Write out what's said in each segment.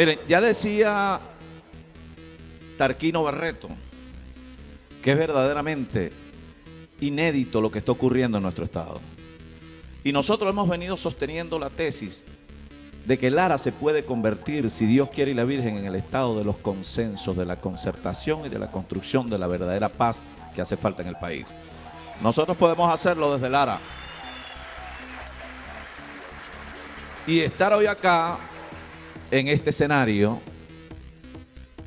Miren, ya decía Tarquino Barreto que es verdaderamente inédito lo que está ocurriendo en nuestro estado. Y nosotros hemos venido sosteniendo la tesis de que Lara se puede convertir, si Dios quiere y la Virgen, en el estado de los consensos, de la concertación y de la construcción de la verdadera paz que hace falta en el país. Nosotros podemos hacerlo desde Lara. Y estar hoy acá, en este escenario,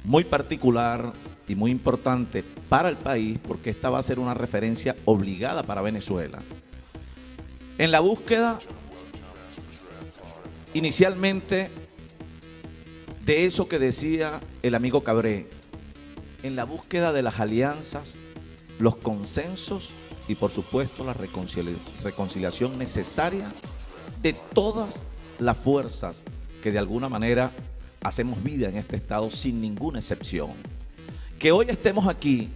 muy particular y muy importante para el país, porque esta va a ser una referencia obligada para Venezuela. En la búsqueda inicialmente de eso que decía el amigo Cabré, en la búsqueda de las alianzas, los consensos y por supuesto la reconcilia- reconciliación necesaria de todas las fuerzas que de alguna manera hacemos vida en este estado sin ninguna excepción. Que hoy estemos aquí,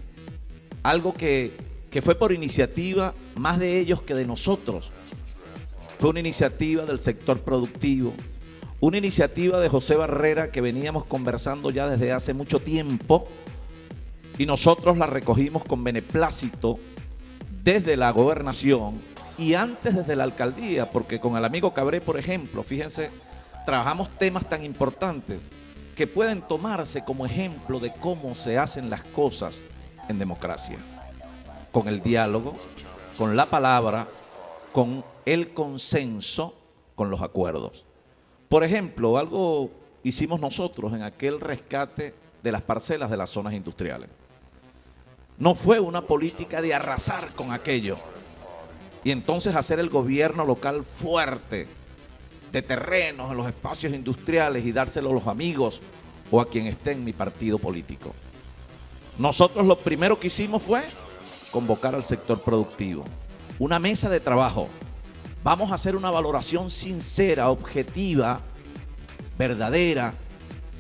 algo que, que fue por iniciativa más de ellos que de nosotros, fue una iniciativa del sector productivo, una iniciativa de José Barrera que veníamos conversando ya desde hace mucho tiempo y nosotros la recogimos con beneplácito desde la gobernación y antes desde la alcaldía, porque con el amigo Cabré, por ejemplo, fíjense, trabajamos temas tan importantes que pueden tomarse como ejemplo de cómo se hacen las cosas en democracia, con el diálogo, con la palabra, con el consenso, con los acuerdos. Por ejemplo, algo hicimos nosotros en aquel rescate de las parcelas de las zonas industriales. No fue una política de arrasar con aquello y entonces hacer el gobierno local fuerte de terrenos en los espacios industriales y dárselo a los amigos o a quien esté en mi partido político. Nosotros lo primero que hicimos fue convocar al sector productivo, una mesa de trabajo. Vamos a hacer una valoración sincera, objetiva, verdadera,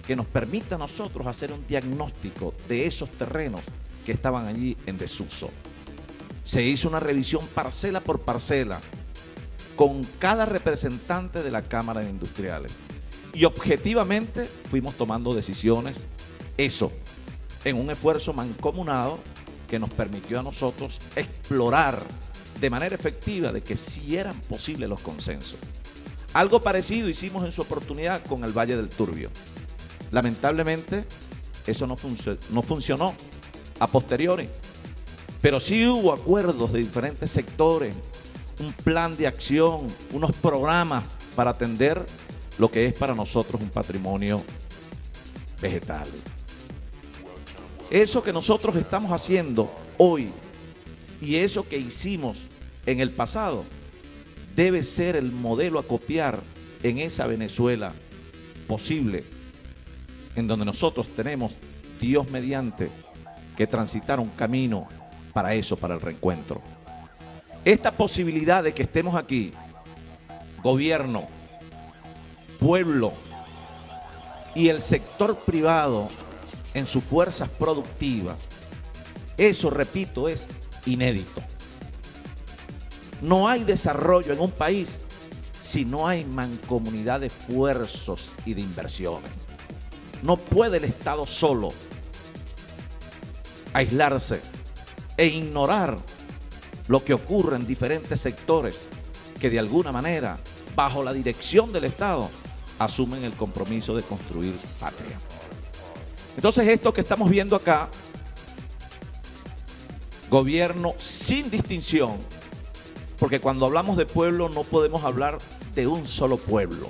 que nos permita a nosotros hacer un diagnóstico de esos terrenos que estaban allí en desuso. Se hizo una revisión parcela por parcela con cada representante de la Cámara de Industriales. Y objetivamente fuimos tomando decisiones, eso, en un esfuerzo mancomunado que nos permitió a nosotros explorar de manera efectiva de que sí eran posibles los consensos. Algo parecido hicimos en su oportunidad con el Valle del Turbio. Lamentablemente, eso no, no funcionó a posteriori. Pero sí hubo acuerdos de diferentes sectores, un plan de acción, unos programas para atender lo que es para nosotros un patrimonio vegetal. Eso que nosotros estamos haciendo hoy y eso que hicimos en el pasado debe ser el modelo a copiar en esa Venezuela posible, en donde nosotros tenemos, Dios mediante, que transitar un camino para eso, para el reencuentro. Esta posibilidad de que estemos aquí, gobierno, pueblo y el sector privado en sus fuerzas productivas, eso, repito, es inédito. No hay desarrollo en un país si no hay mancomunidad de esfuerzos y de inversiones. No puede el Estado solo aislarse e ignorar lo que ocurre en diferentes sectores que de alguna manera, bajo la dirección del Estado, asumen el compromiso de construir patria. Entonces esto que estamos viendo acá, gobierno sin distinción, porque cuando hablamos de pueblo no podemos hablar de un solo pueblo,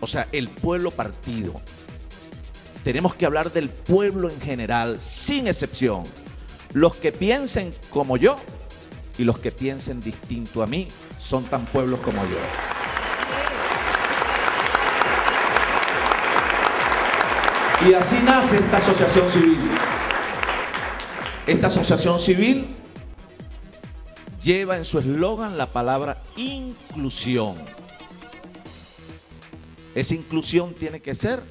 o sea, el pueblo partido. Tenemos que hablar del pueblo en general, sin excepción. Los que piensen como yo y los que piensen distinto a mí son tan pueblos como yo. Y así nace esta asociación civil. Esta asociación civil lleva en su eslogan la palabra inclusión. Esa inclusión tiene que ser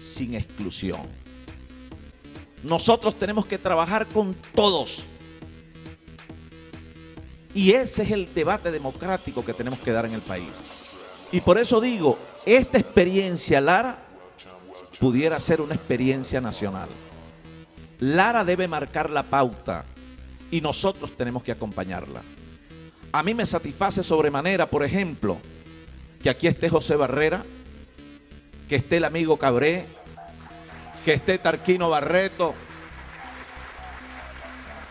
sin exclusión. Nosotros tenemos que trabajar con todos. Y ese es el debate democrático que tenemos que dar en el país. Y por eso digo, esta experiencia, Lara, pudiera ser una experiencia nacional. Lara debe marcar la pauta y nosotros tenemos que acompañarla. A mí me satisface sobremanera, por ejemplo, que aquí esté José Barrera, que esté el amigo Cabré, que esté Tarquino Barreto,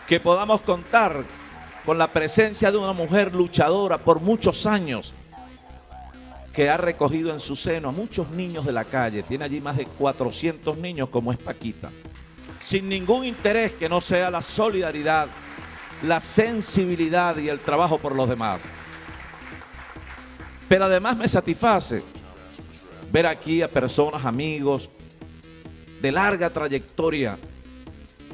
que podamos contar con la presencia de una mujer luchadora por muchos años, que ha recogido en su seno a muchos niños de la calle, tiene allí más de 400 niños como es Paquita, sin ningún interés que no sea la solidaridad, la sensibilidad y el trabajo por los demás. Pero además me satisface ver aquí a personas, amigos, de larga trayectoria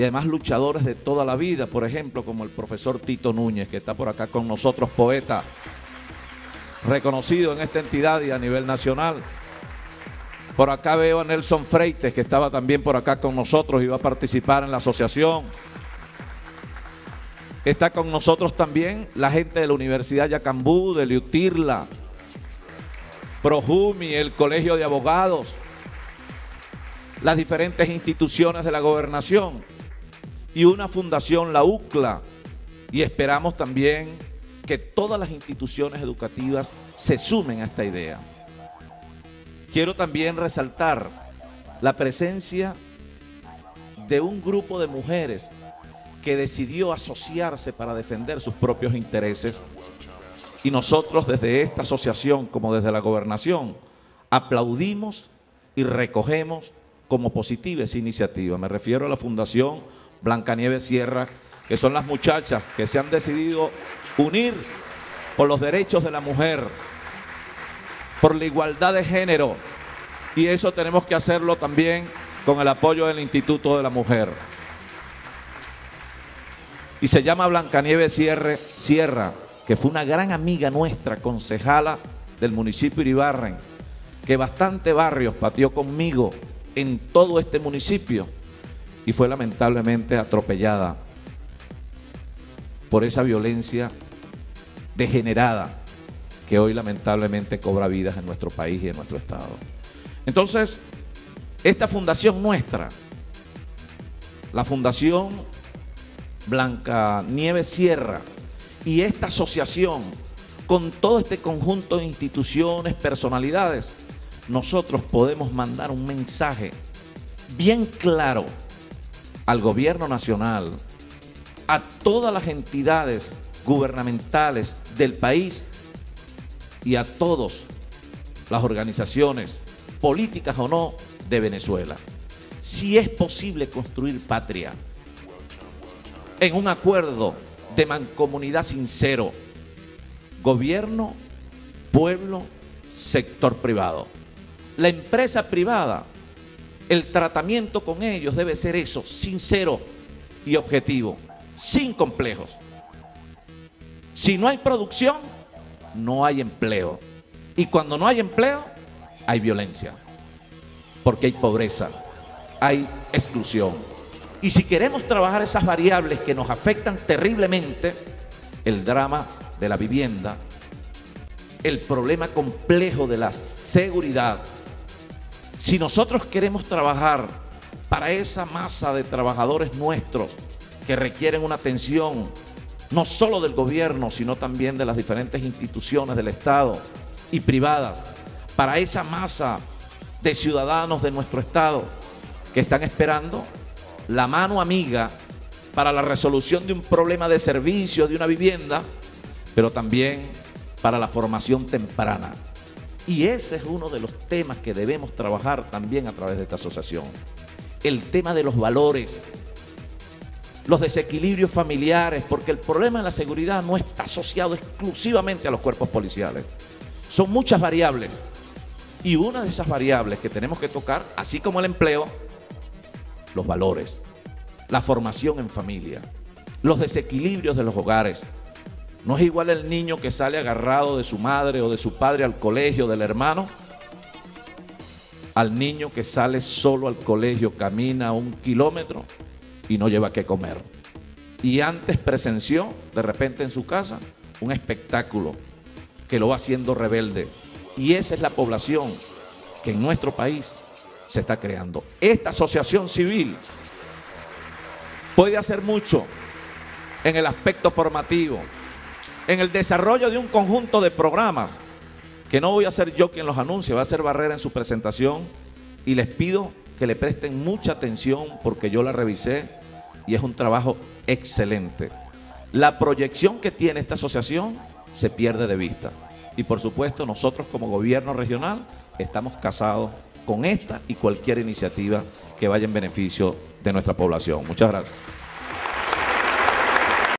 y además luchadores de toda la vida, por ejemplo, como el profesor Tito Núñez, que está por acá con nosotros, poeta, reconocido en esta entidad y a nivel nacional. Por acá veo a Nelson Freites, que estaba también por acá con nosotros y va a participar en la asociación. Está con nosotros también la gente de la Universidad Yacambú, de Liutirla, Projumi, el Colegio de Abogados, las diferentes instituciones de la gobernación y una fundación, la UCLA, y esperamos también que todas las instituciones educativas se sumen a esta idea. Quiero también resaltar la presencia de un grupo de mujeres que decidió asociarse para defender sus propios intereses y nosotros desde esta asociación, como desde la gobernación, aplaudimos y recogemos como positiva esa iniciativa. Me refiero a la Fundación Blancanieves Sierra, que son las muchachas que se han decidido unir por los derechos de la mujer, por la igualdad de género. Y eso tenemos que hacerlo también con el apoyo del Instituto de la Mujer. Y se llama Blancanieves Sierra que fue una gran amiga nuestra, concejala del municipio Iribarren, que bastante barrios pateó conmigo en todo este municipio y fue lamentablemente atropellada por esa violencia degenerada que hoy lamentablemente cobra vidas en nuestro país y en nuestro estado. Entonces, esta fundación nuestra, la Fundación Blanca Nieves Sierra, y esta asociación, con todo este conjunto de instituciones, personalidades, nosotros podemos mandar un mensaje bien claro al gobierno nacional, a todas las entidades gubernamentales del país y a todas las organizaciones políticas o no de Venezuela. Si es posible construir patria en un acuerdo de mancomunidad sincero. Gobierno, pueblo, sector privado. La empresa privada, el tratamiento con ellos debe ser eso, sincero y objetivo, sin complejos. Si no hay producción, no hay empleo. Y cuando no hay empleo, hay violencia. Porque hay pobreza, hay exclusión. Y si queremos trabajar esas variables que nos afectan terriblemente, el drama de la vivienda, el problema complejo de la seguridad, si nosotros queremos trabajar para esa masa de trabajadores nuestros que requieren una atención no solo del gobierno, sino también de las diferentes instituciones del Estado y privadas, para esa masa de ciudadanos de nuestro Estado que están esperando la mano amiga para la resolución de un problema de servicio, de una vivienda, pero también para la formación temprana. Y ese es uno de los temas que debemos trabajar también a través de esta asociación. El tema de los valores, los desequilibrios familiares, porque el problema de la seguridad no está asociado exclusivamente a los cuerpos policiales. Son muchas variables. Y una de esas variables que tenemos que tocar, así como el empleo, los valores, la formación en familia, los desequilibrios de los hogares. No es igual el niño que sale agarrado de su madre o de su padre al colegio, del hermano, al niño que sale solo al colegio, camina un kilómetro y no lleva qué comer. Y antes presenció, de repente en su casa, un espectáculo que lo va haciendo rebelde. Y esa es la población que en nuestro país se está creando. Esta asociación civil puede hacer mucho en el aspecto formativo, en el desarrollo de un conjunto de programas que no voy a ser yo quien los anuncie, va a ser Barrera en su presentación y les pido que le presten mucha atención porque yo la revisé y es un trabajo excelente. La proyección que tiene esta asociación se pierde de vista. Y por supuesto nosotros como gobierno regional estamos casados con esta y cualquier iniciativa que vaya en beneficio de nuestra población. Muchas gracias.